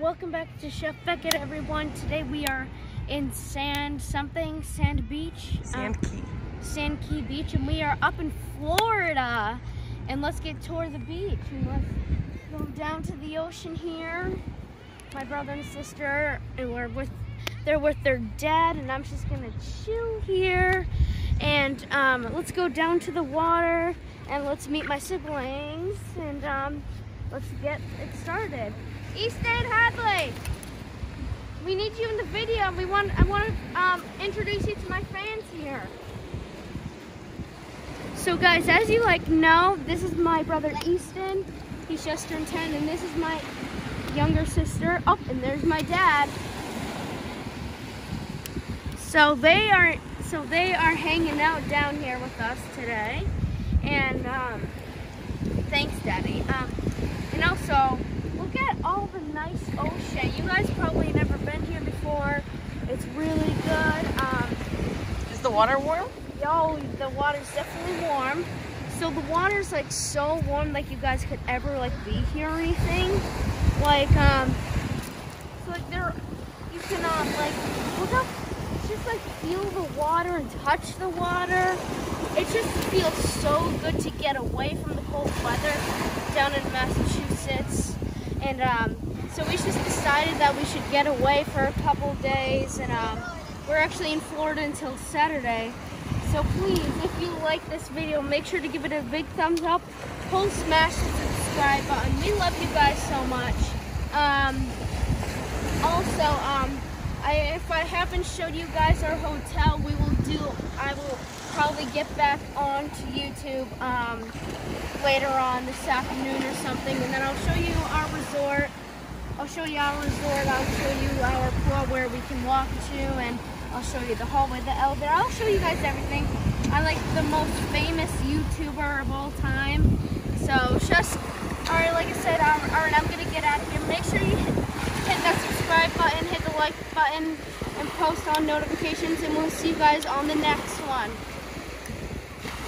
Welcome back to Chef Beckett, everyone. Today we are in Sand something, Sand Beach. Sand um, Key. Sand Key Beach, and we are up in Florida. And let's get toward the beach. And let's go down to the ocean here. My brother and sister, and we're with, they're with their dad, and I'm just gonna chill here. And um, let's go down to the water, and let's meet my siblings, and um, let's get it started. Easton Hadley, we need you in the video. We want, I want to um, introduce you to my fans here. So guys, as you like know, this is my brother Easton. He's just turned 10, and this is my younger sister. Oh, and there's my dad. So they are, so they are hanging out down here with us today. And um, thanks, Daddy. Um, and also, look at all the nice ocean. You guys probably never been here before. It's really good. Um, Is the water warm? Yo, the water's definitely warm. So the water's like so warm like you guys could ever like be here or anything. Like um so like there you cannot like look up just like feel the water and touch the water. It just feels so good to get away from the cold weather down in Massachusetts. And um so we just decided that we should get away for a couple days and um we're actually in Florida until Saturday. So please, if you like this video, make sure to give it a big thumbs up. Pull smash the subscribe button. We love you guys so much. Um, also, um, I, if I haven't showed you guys our hotel, we will do, I will probably get back onto YouTube um, later on this afternoon or something, and then I'll show you our resort. I'll show you our resort, I'll show you our pool where we can walk to, and I'll show you the hallway, the elevator. I'll show you guys everything. I'm like the most famous YouTuber of all time. So just, all right, like I said, all right, I'm gonna get out of here. Make sure you hit, hit that subscribe button, hit the like button, and post on notifications, and we'll see you guys on the next one.